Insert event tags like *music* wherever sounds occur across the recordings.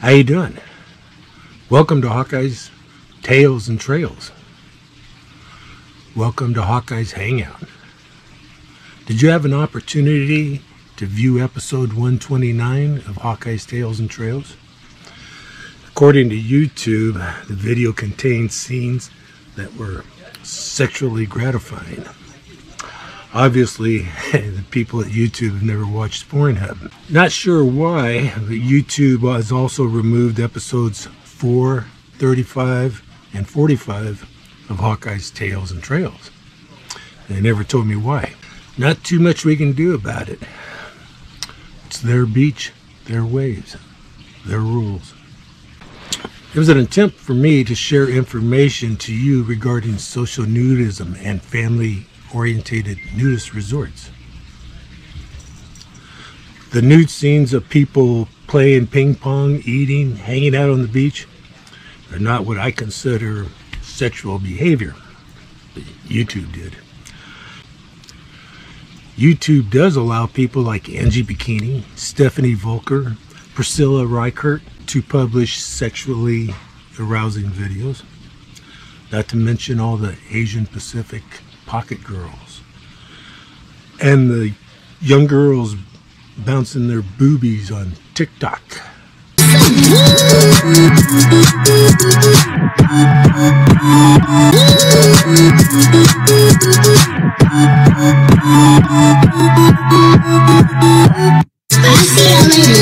How you doing? Welcome to Hawkeye's Tales and Trails. Welcome to Hawkeye's Hangout. Did you have an opportunity to view episode 129 of Hawkeye's Tales and Trails? According to YouTube, the video contains scenes that were sexually gratifying. Obviously, *laughs* the people at YouTube have never watched Pornhub. Not sure why, but YouTube has also removed episodes 4, 35, and 45 of Hawkeye's Tales and Trails. They never told me why. Not too much we can do about it. It's their beach, their waves, their rules. It was an attempt for me to share information to you regarding social nudism and family orientated nudist resorts. The nude scenes of people playing ping pong, eating, hanging out on the beach are not what I consider sexual behavior. YouTube did. YouTube does allow people like Angie Bikini, Stephanie Volker, Priscilla Reichert to publish sexually arousing videos. Not to mention all the Asian Pacific pocket girls. And the young girls bouncing their boobies on TikTok. Oh, what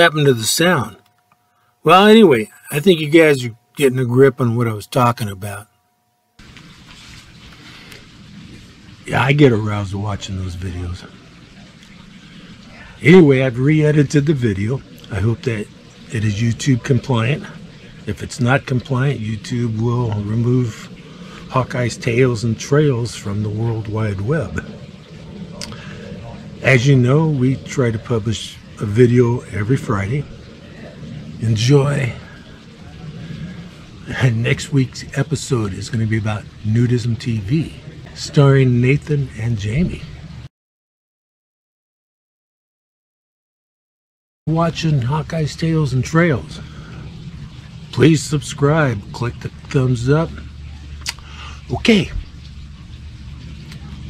happened to the sound? Well, anyway, I think you guys are getting a grip on what I was talking about. Yeah, I get aroused watching those videos. Anyway, I've re-edited the video. I hope that it is YouTube compliant. If it's not compliant, YouTube will remove Hawkeye's Tales and Trails from the World Wide Web. As you know, we try to publish a video every Friday. Enjoy. And next week's episode is going to be about Nudism TV, starring Nathan and Jamie. Watching Hawkeye's Tales and Trails. Please subscribe, click the thumbs up. Okay,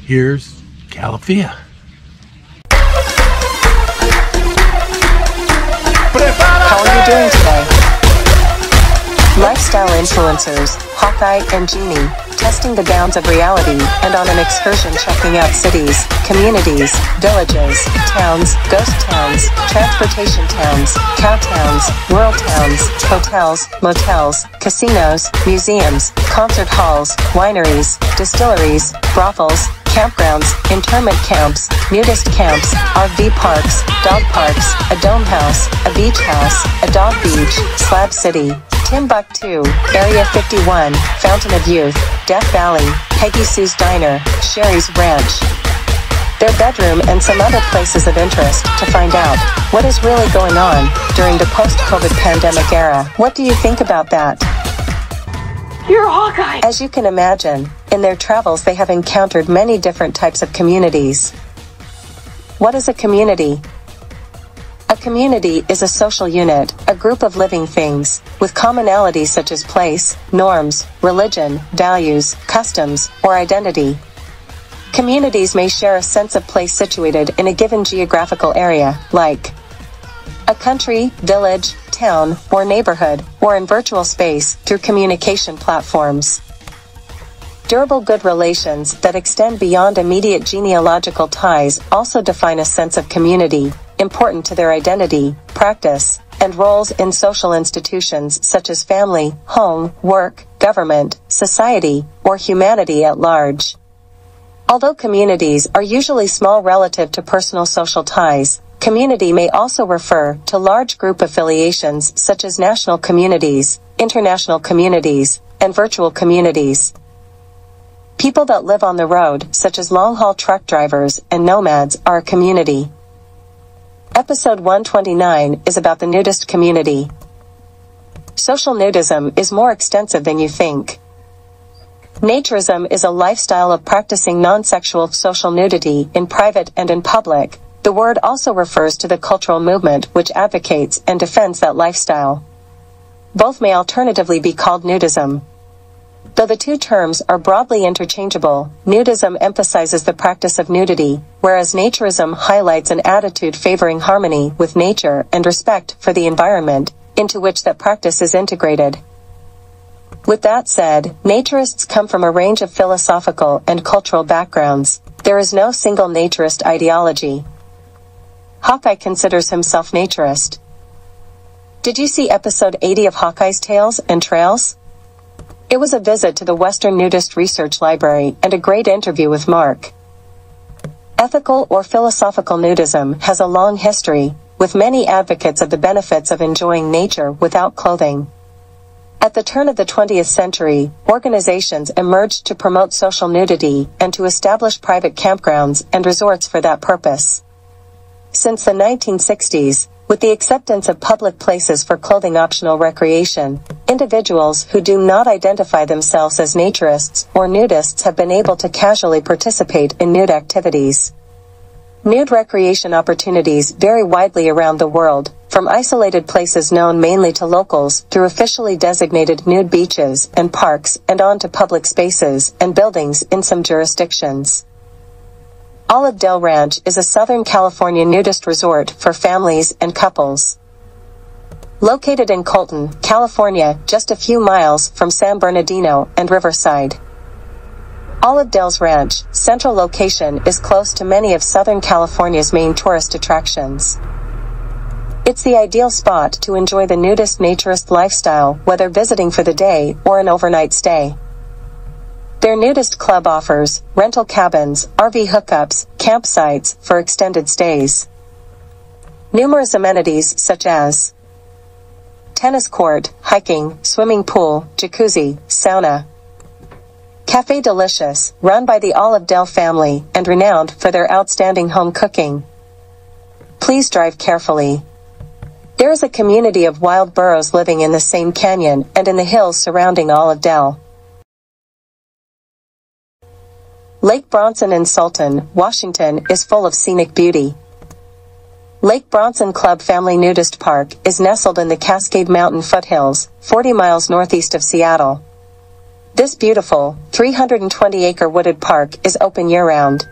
here's Calafia. Doing today? Lifestyle influencers, Hawkeye and Jeannie, testing the bounds of reality and on an excursion checking out cities, communities, villages, towns, ghost towns, transportation towns, cow towns, rural towns, hotels, motels, casinos, museums, concert halls, wineries, distilleries, brothels, campgrounds, internment camps, nudist camps, RV parks, dog parks, a dome house, a beach house, a dog beach, Slab City, Timbuktu, Area 51, Fountain of Youth, Death Valley, Peggy Sue's Diner, Sheri's Ranch. Their bedroom and some other places of interest to find out what is really going on during the post-COVID pandemic era. What do you think about that? You're a Hawkeye! As you can imagine, in their travels they have encountered many different types of communities. What is a community? A community is a social unit, a group of living things, with commonalities such as place, norms, religion, values, customs, or identity. Communities may share a sense of place situated in a given geographical area, like a country, village, town, or neighborhood, or in virtual space through communication platforms. Durable good relations that extend beyond immediate genealogical ties also define a sense of community, important to their identity, practice, and roles in social institutions such as family, home, work, government, society, or humanity at large. Although communities are usually small relative to personal social ties, community may also refer to large group affiliations such as national communities, international communities, and virtual communities. People that live on the road, such as long-haul truck drivers and nomads, are a community. Episode 129 is about the nudist community. Social nudism is more extensive than you think. Naturism is a lifestyle of practicing non-sexual social nudity in private and in public. The word also refers to the cultural movement which advocates and defends that lifestyle. Both may alternatively be called nudism. Though the two terms are broadly interchangeable, nudism emphasizes the practice of nudity, whereas naturism highlights an attitude favoring harmony with nature and respect for the environment into which that practice is integrated. With that said, naturists come from a range of philosophical and cultural backgrounds. There is no single naturist ideology. Hawkeye considers himself naturist. Did you see episode 80 of Hawkeye's Tales and Trails? It was a visit to the Western Nudist Research Library and a great interview with Mark. Ethical or philosophical nudism has a long history, with many advocates of the benefits of enjoying nature without clothing. At the turn of the 20th century, organizations emerged to promote social nudity and to establish private campgrounds and resorts for that purpose. Since the 1960s, with the acceptance of public places for clothing optional recreation, individuals who do not identify themselves as naturists or nudists have been able to casually participate in nude activities. Nude recreation opportunities vary widely around the world, from isolated places known mainly to locals through officially designated nude beaches and parks and on to public spaces and buildings in some jurisdictions. Olive Dell Ranch is a Southern California nudist resort for families and couples. Located in Colton, California, just a few miles from San Bernardino and Riverside. Olive Dells Ranch, central location is close to many of Southern California's main tourist attractions. It's the ideal spot to enjoy the nudist naturist lifestyle, whether visiting for the day or an overnight stay. Their nudist club offers rental cabins, RV hookups, campsites for extended stays. Numerous amenities such as tennis court, hiking, swimming pool, jacuzzi, sauna, Cafe Delicious, run by the Olive Dell family and renowned for their outstanding home cooking. Please drive carefully. There is a community of wild burros living in the same canyon and in the hills surrounding Olive Dell. Lake Bronson in Sultan, Washington is full of scenic beauty. Lake Bronson Club Family Nudist Park is nestled in the Cascade Mountain foothills, 40 miles northeast of Seattle. This beautiful, 320 acre wooded park is open year round.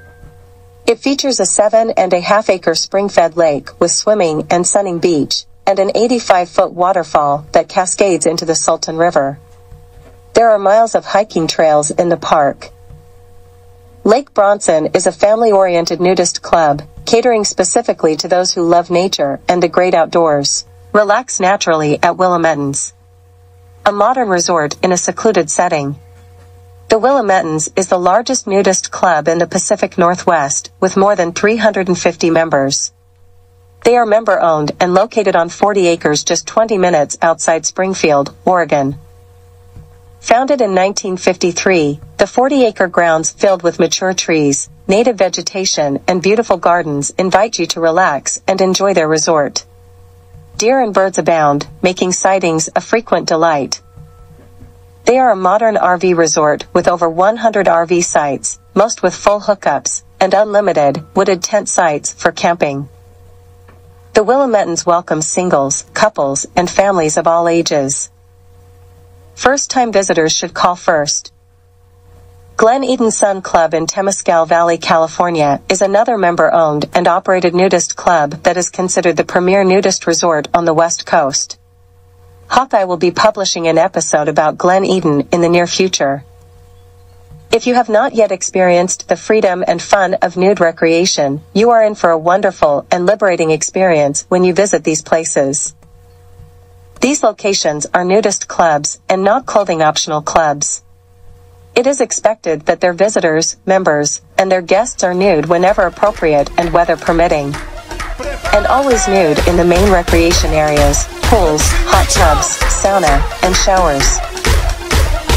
It features a seven and a half acre spring fed lake with swimming and sunning beach, and an 85 foot waterfall that cascades into the Sultan River. There are miles of hiking trails in the park. Lake Bronson is a family oriented nudist club, catering specifically to those who love nature and the great outdoors. Relax naturally at Willamette a modern resort in a secluded setting. The Willamettans is the largest nudist club in the Pacific Northwest, with more than 350 members. They are member owned and located on 40 acres just 20 minutes outside Springfield, Oregon. Founded in 1953, the 40 acre grounds filled with mature trees, native vegetation, and beautiful gardens invite you to relax and enjoy their resort. Deer and birds abound, making sightings a frequent delight. They are a modern RV resort with over 100 RV sites, most with full hookups, and unlimited, wooded tent sites for camping. The Willamettans welcome singles, couples, and families of all ages. First time visitors should call first. Glen Eden Sun Club in Temescal Valley, California, is another member-owned and operated nudist club that is considered the premier nudist resort on the West Coast. Hawkeye will be publishing an episode about Glen Eden in the near future. If you have not yet experienced the freedom and fun of nude recreation, you are in for a wonderful and liberating experience when you visit these places. These locations are nudist clubs and not clothing optional clubs. It is expected that their visitors, members, and their guests are nude whenever appropriate and weather permitting. And always nude in the main recreation areas, pools, hot tubs, sauna, and showers.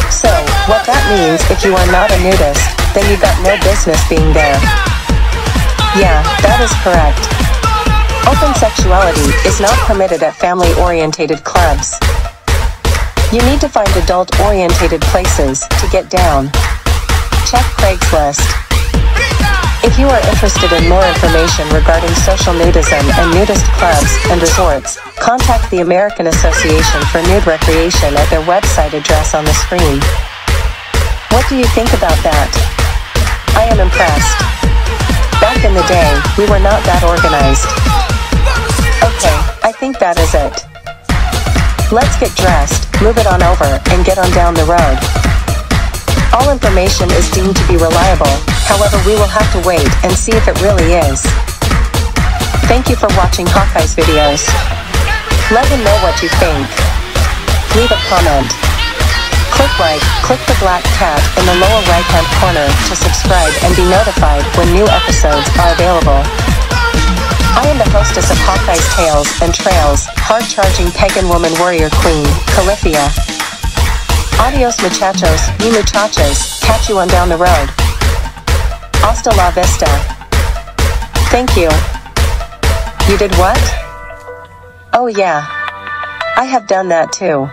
So, what that means if you are not a nudist, then you got no business being there. Yeah, that is correct. Open sexuality is not permitted at family-orientated clubs. You need to find adult-orientated places to get down. Check Craigslist. If you are interested in more information regarding social nudism and nudist clubs and resorts, contact the American Association for Nude Recreation at their website address on the screen. What do you think about that? I am impressed. Back in the day, we were not that organized. I think that is it. Let's get dressed, move it on over, and get on down the road. All information is deemed to be reliable, however we will have to wait and see if it really is. Thank you for watching Hawkeye's videos. Let him know what you think. Leave a comment. Click like, click the black cat in the lower right hand corner to subscribe and be notified when new episodes are available. I am the hostess of Hawkeye's Tales and Trails, hard-charging pagan woman warrior queen, Califia. Adios muchachos, you muchachas, catch you on down the road. Hasta la vista. Thank you. You did what? Oh yeah. I have done that too.